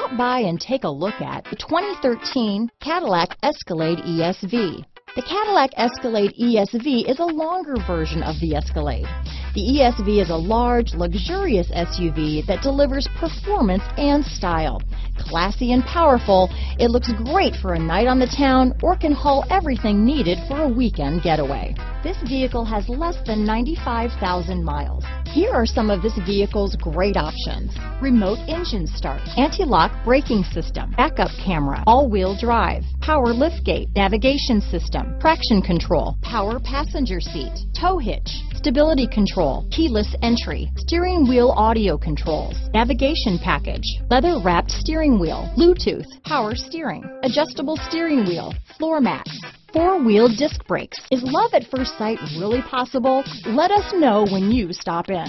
Stop by and take a look at the 2013 Cadillac Escalade ESV. The Cadillac Escalade ESV is a longer version of the Escalade. The ESV is a large, luxurious SUV that delivers performance and style. Classy and powerful, it looks great for a night on the town or can haul everything needed for a weekend getaway. This vehicle has less than 95,000 miles. Here are some of this vehicle's great options. Remote engine start, anti-lock braking system, backup camera, all-wheel drive, power liftgate, navigation system, traction control, power passenger seat, tow hitch, stability control, keyless entry, steering wheel audio controls, navigation package, leather wrapped steering wheel, Bluetooth, power steering, adjustable steering wheel, floor mats, four-wheel disc brakes. Is love at first sight really possible? Let us know when you stop in.